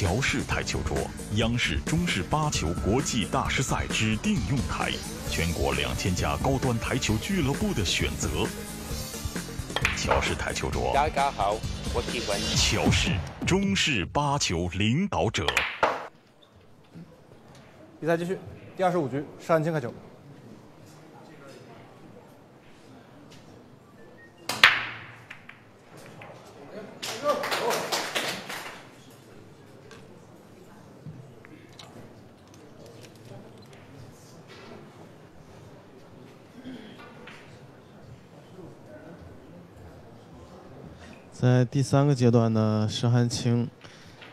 乔氏台球桌，央视中式八球国际大师赛指定用台，全国两千家高端台球俱乐部的选择。乔氏台球桌，大家好，我喜欢乔氏中式八球领导者。比赛继续，第二十五局，施汉清开球。在第三个阶段呢，施汉清，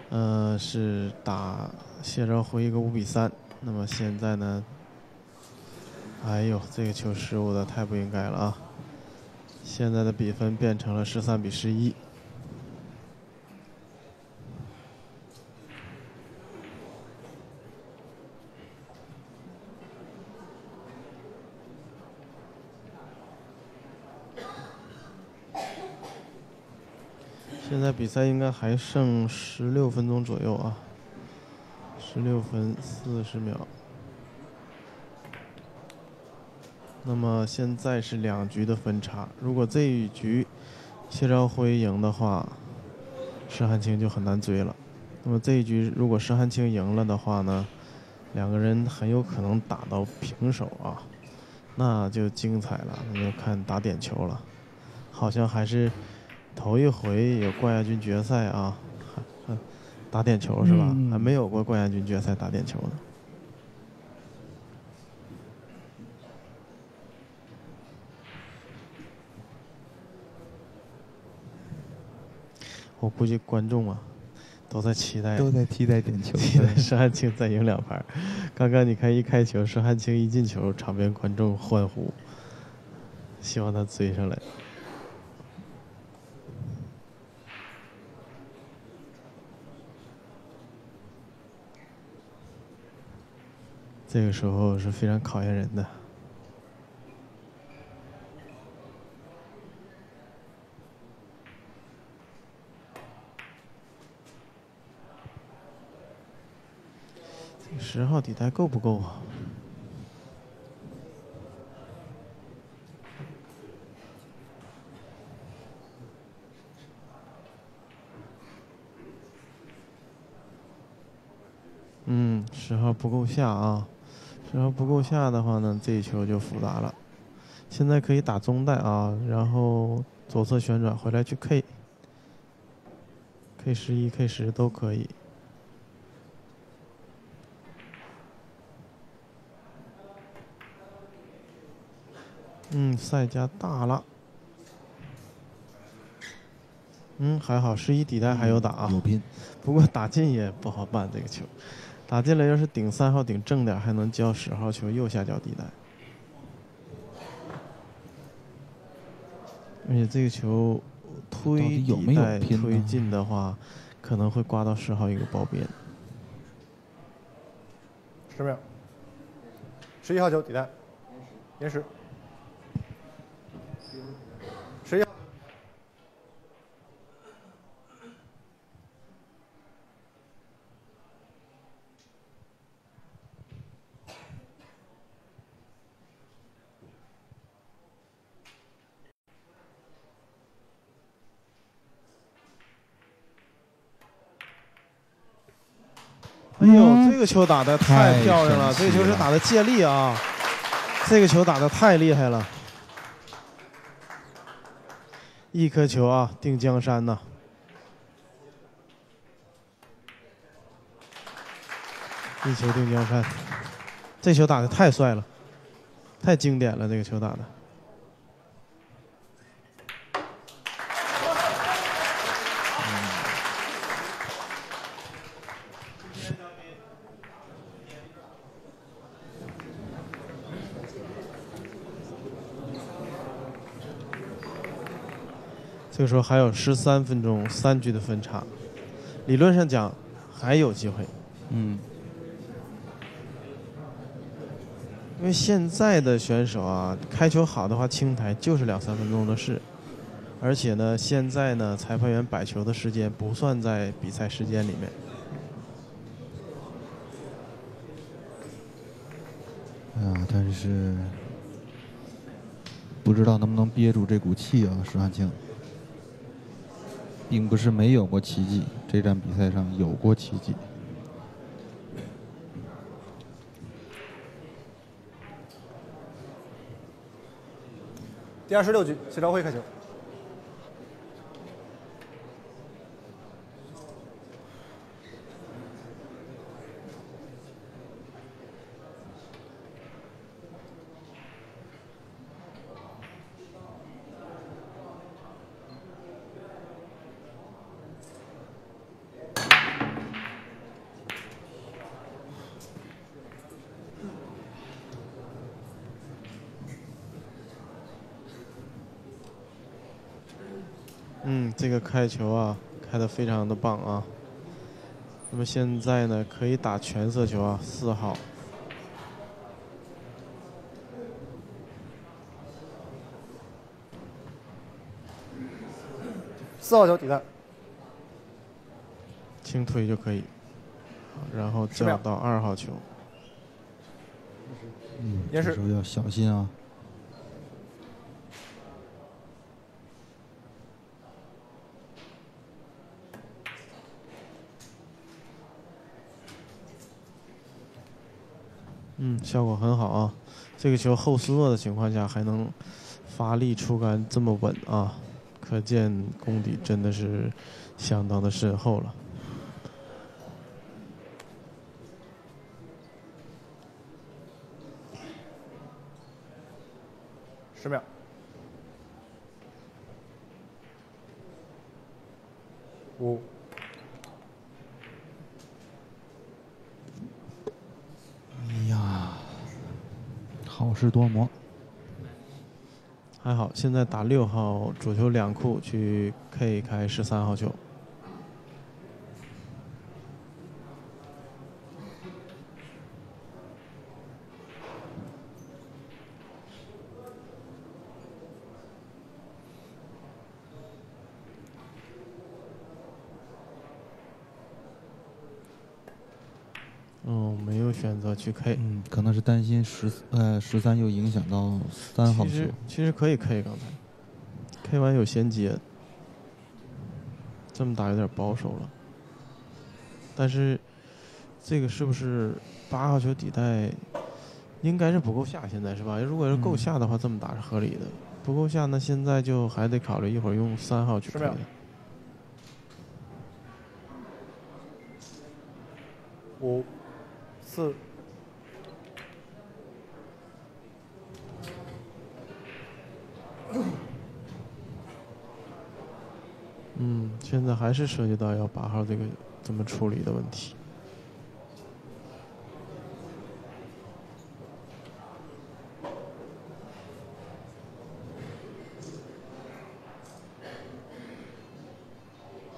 呃，是打谢兆辉一个五比三。那么现在呢，哎呦，这个球失误的太不应该了啊！现在的比分变成了十三比十一。比赛应该还剩十六分钟左右啊，十六分四十秒。那么现在是两局的分差，如果这一局谢昭辉赢的话，施汉卿就很难追了。那么这一局如果施汉卿赢了的话呢，两个人很有可能打到平手啊，那就精彩了，那就看打点球了，好像还是。头一回有冠亚军决赛啊，打点球是吧？还没有过冠亚军决赛打点球呢。我估计观众啊，都在期待，都在期待点球，期待施汉青再赢两盘。刚刚你看一开球，施汉青一进球，场边观众欢呼，希望他追上来。这个时候是非常考验人的。十号底带够不够啊？嗯，十号不够下啊。然后不够下的话呢，这一球就复杂了。现在可以打中带啊，然后左侧旋转回来去 K，K 十一、K 十都可以。嗯，赛加大了。嗯，还好十一底带还有打啊，有拼。不过打进也不好办这个球。打进来，要是顶三号顶正点，还能交十号球右下角底袋。而且这个球推底袋推进的话，可能会刮到十号一个包边。十秒，十一号球底带，延时。哎呦，这个球打的太漂亮了！这个球是打的借力啊，这个球打的太厉害了，一颗球啊，定江山呐！一球定江山，这球打的太帅了，太经典了，这个球打的。所以说还有十三分钟三局的分差。理论上讲还有机会。嗯。因为现在的选手啊开球好的话清台就是两三分钟的事。而且呢现在呢裁判员摆球的时间不算在比赛时间里面。啊但是不知道能不能憋住这股气啊石汉庆。并不是没有过奇迹，这场比赛上有过奇迹。第二十六局，谢朝辉开球。嗯，这个开球啊，开的非常的棒啊。那么现在呢，可以打全色球啊，四号。四号球底袋，轻推就可以，然后叫到二号球。嗯，也是这时候要小心啊。嗯，效果很好啊。这个球后失落的情况下还能发力出杆这么稳啊，可见功底真的是相当的深厚了。十秒。五、哎呀，好事多磨。还好，现在打六号主球两库去 K 开十三号球。哦，没有选择去 K。嗯，可能是担心十呃十三又影响到三号球其实。其实可以 K 刚才，K 完有衔接，这么打有点保守了。但是这个是不是八号球底带应该是不够下？现在是吧？如果是够嗯下的话，这么打是合理的。不够下，那现在就还得考虑一会儿用三号去十 K。五、四、嗯，现在还是涉及到要八号这个怎么处理的问题。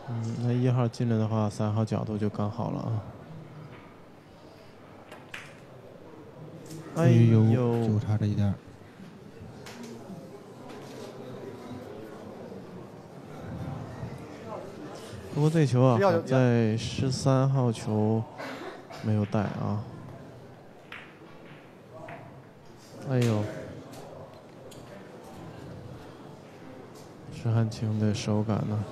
嗯，那一号进来的话，三号角度就刚好了啊。哎呦，呦，就差这一点不过这球啊，在十三号球没有带啊。哎呦，石汉清的手感呢？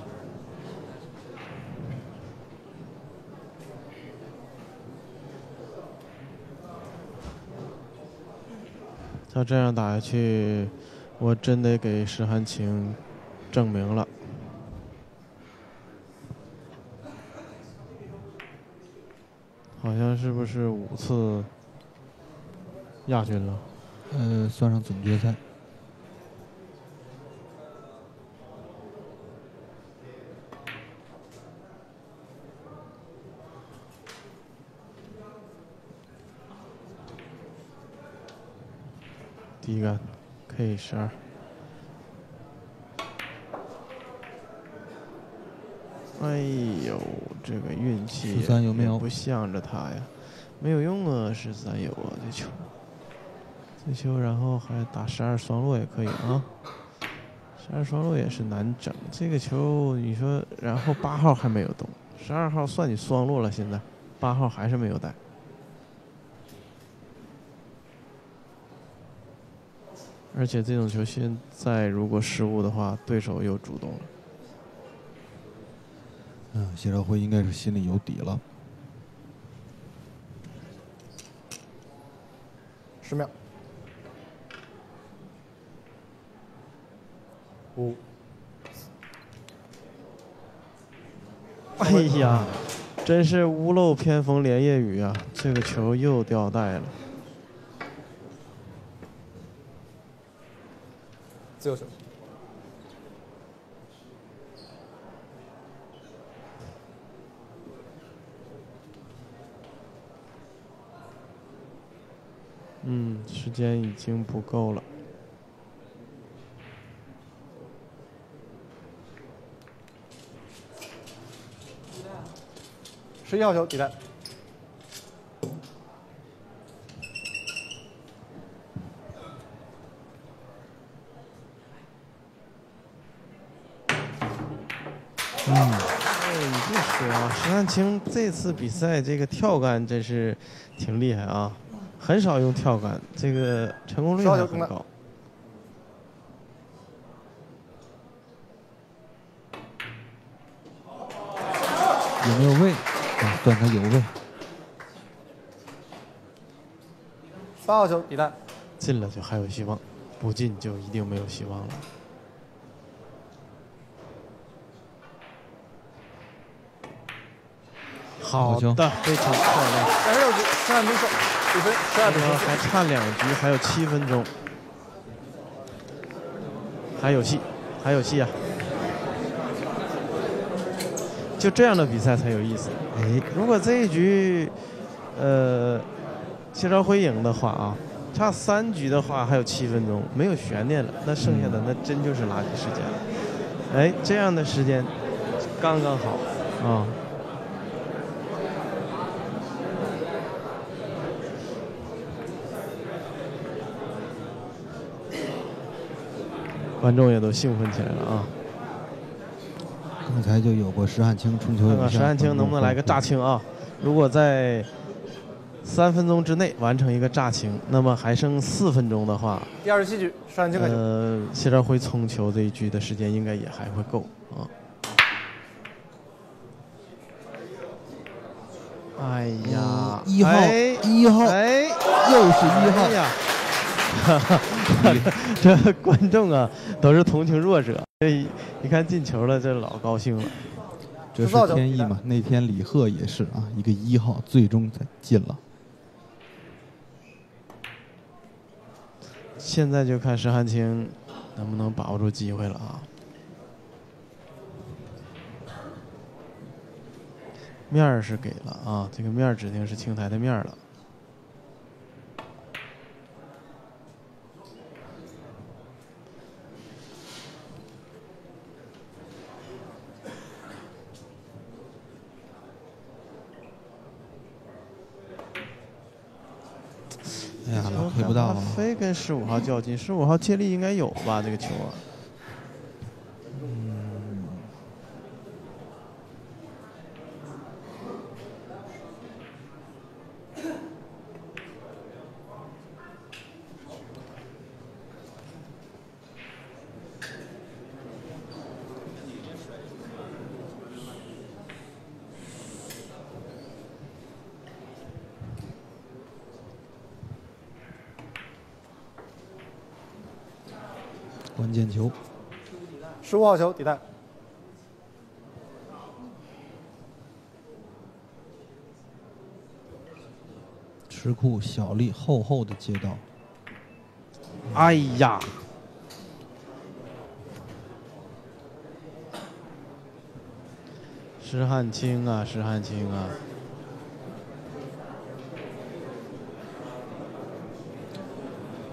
他这样打下去，我真得给石汉清证明了。好像是不是五次亚军了？呃，算上总决赛。第一杆 K 十二。哎呦，这个运气十三有没有？也不向着他呀，没有用啊，十三有啊，这球，这球，然后还打十二双落也可以啊，十二双落也是难整，这个球你说，然后八号还没有动，十二号算你双落了，现在。八号还是没有带。而且这种球现在如果失误的话，对手又主动了。嗯，谢兆辉应该是心里有底了。十秒。五。哎呀，真是屋漏偏逢连夜雨啊！这个球又掉袋了。自由球。嗯，时间已经不够了。十一号球，底带。嗯，哎，你别说啊，石汉清这次比赛这个跳杆真是挺厉害啊，很少用跳杆，这个成功率还很高。有没有位？啊，断他有位。八号球，底带。进了就还有希望，不进就一定没有希望了。好的，非常漂亮。三十六局，十二比分。还差两局，还有七分钟，还有戏，还有戏啊！就这样的比赛才有意思。哎，如果这一局，呃，谢朝辉赢的话啊，差三局的话还有七分钟，没有悬念了，那剩下的那真就是垃圾时间了。哎，这样的时间刚刚好啊。观众也都兴奋起来了啊！刚才就有过石汉清冲球，看看石汉清能不能来个炸清啊？如果在三分钟之内完成一个炸清，那么还剩四分钟的话，第二十七局，石汉清开球。呃，谢兆辉冲球这一局的时间应该也还会够啊。哎呀，一号，一号，哎，又是一号呀！哈哈，这观众啊都是同情弱者，这一看进球了，这老高兴了。这是天意嘛？那天李贺也是啊，一个一号最终才进了。现在就看石汉清能不能把握住机会了啊！面儿是给了啊，这个面儿指定是青台的面儿了。哎呀，推他，非跟十五号较劲，十五号接力应该有吧？这个球。关键球，十五号球底带，池库小力厚厚的接到，哎呀，石汉清啊，石汉清啊。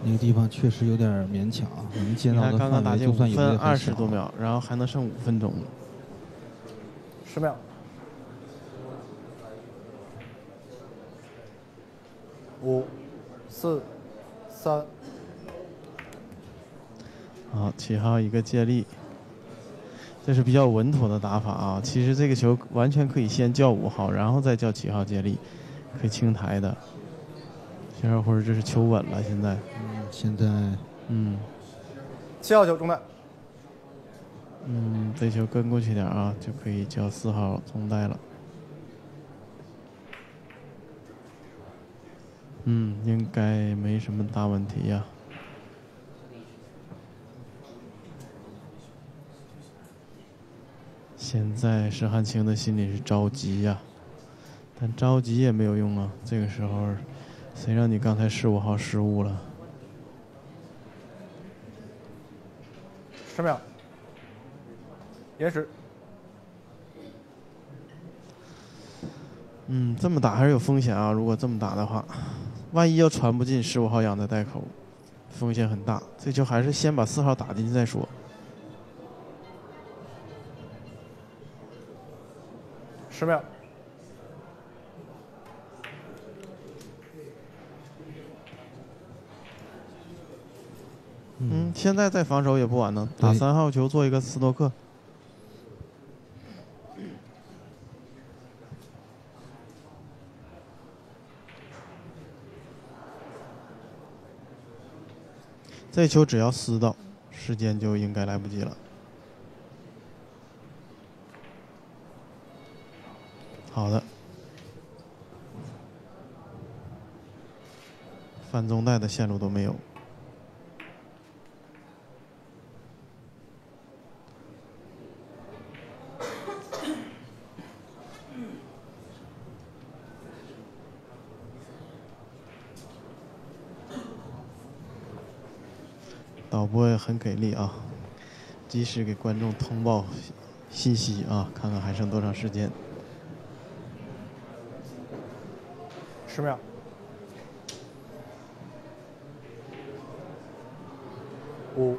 那个地方确实有点勉强啊，能见到的刚刚打进五分二十多秒，然后还能剩五分钟，十秒，五、四、三。好，七号一个借力，这是比较稳妥的打法啊。其实这个球完全可以先叫五号，然后再叫七号接力，可以清台的。谢少辉这是求稳了，现在。现在，嗯，七号球中弹。嗯，这球跟过去点啊，就可以叫四号中带了。嗯，应该没什么大问题呀。现在石汉清的心里是着急呀，但着急也没有用啊。这个时候，谁让你刚才十五号失误了？十秒。延时。嗯，这么打还是有风险啊。如果这么打的话，万一要传不进，十五号养在袋口，风险很大。这球还是先把四号打进去再说。十秒。嗯，现在再防守也不晚呢。打三号球做一个斯诺克。这球只要撕到，时间就应该来不及了。好的，翻中带的线路都没有。导播也很给力啊，及时给观众通报信息啊，看看还剩多长时间。十秒。五、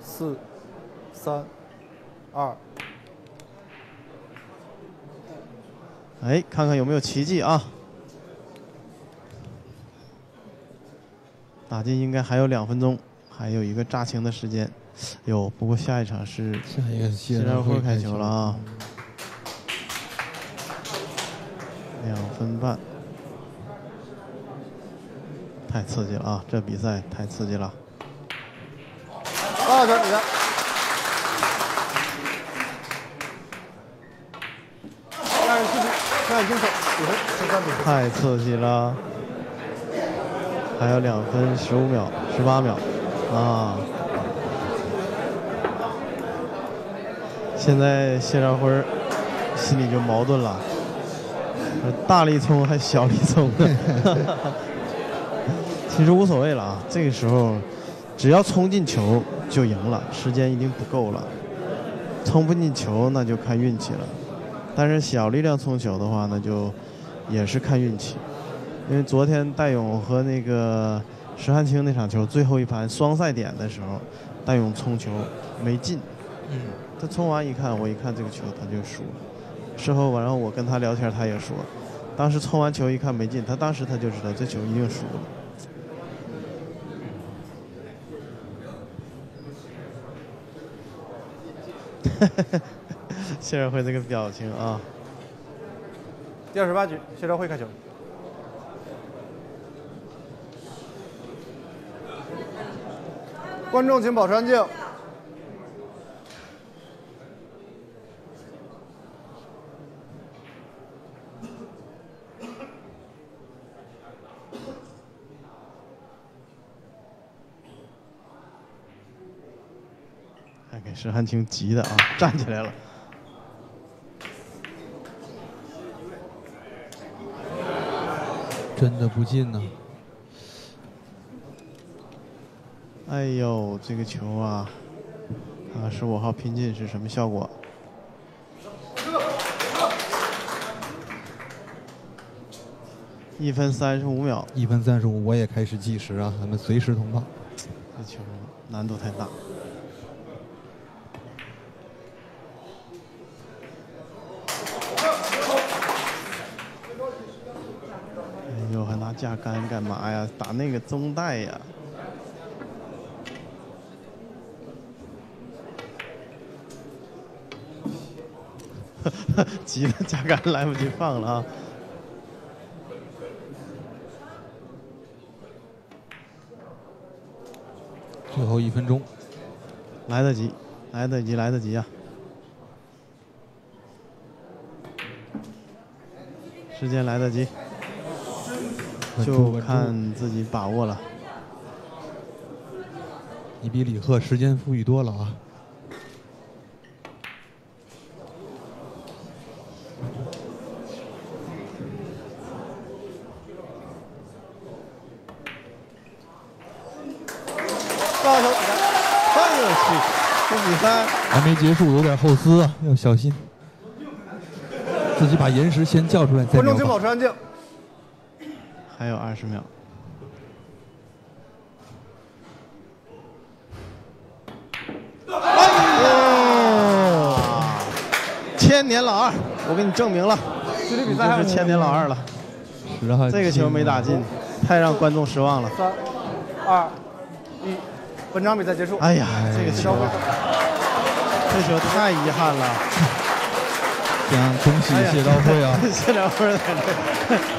四、三、二。哎，看看有没有奇迹啊！打进应该还有两分钟。还有一个炸青的时间，有。不过下一场是下一个谢兆辉开球了啊，两分半，太刺激了啊！这比赛太刺激了。二分比赛，二十四比三分，十三比太刺激了，还有两分十五秒，十八秒。啊！现在谢兆辉心里就矛盾了，大力冲还小力冲？其实无所谓了啊，这个时候只要冲进球就赢了，时间已经不够了。冲不进球那就看运气了，但是小力量冲球的话，那就也是看运气，因为昨天戴勇和那个。石汉清那场球最后一盘双赛点的时候，戴勇冲球没进。嗯，他冲完一看，我一看这个球他就输了。事后，然后我跟他聊天，他也说，当时冲完球一看没进，他当时他就知道这球一定输了。谢兆辉这个表情啊！第二十八局，谢兆辉开球。观众请保持安静。还给石汉清急的啊，站起来了。真的不进呢。哎呦，这个球啊，看看十五号拼进是什么效果？一分三十五秒，一分三十五，我也开始计时啊，咱们随时通报。这球难度太大。哎呦，还拿架杆干嘛呀？打那个中带呀？急的加杆来不及放了啊！最后一分钟，来得及，来得及，来得及啊！时间来得及，就看自己把握了。你比李贺时间富裕多了啊！高球比赛，哎呦我去，这比赛还没结束，有点后思啊，要小心。自己把岩石先叫出来，再观众请保持安静。还有二十秒。哦，千年老二，我给你证明了，距离比赛还是千年老二了。这个球没打进，太让观众失望了。三、二、一，本场比赛结束。哎呀，这个球啊，这球太遗憾了。行恭喜谢昭辉啊，谢兆辉在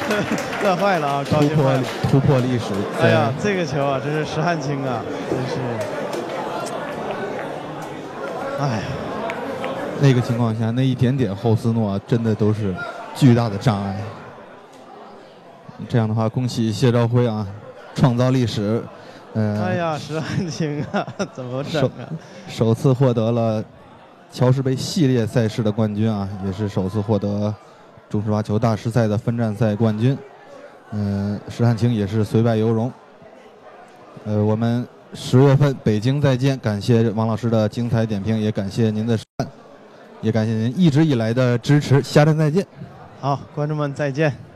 这乐坏了啊，高突破兴坏了。突破历史。哎呀，这个球啊，真是石汉卿啊，真是。哎呀，那个情况下，那一点点后斯诺啊真的都是巨大的障碍。这样的话，恭喜谢昭辉啊，创造历史。呃，哎呀，石汉卿啊，怎么整啊？首次获得了乔氏杯系列赛事的冠军啊，也是首次获得中式滑球大师赛的分站赛冠军。嗯、石汉清也是虽败犹荣。呃，我们十月份北京再见，感谢王老师的精彩点评，也感谢您的，也感谢您一直以来的支持，下站再见。好，观众们再见。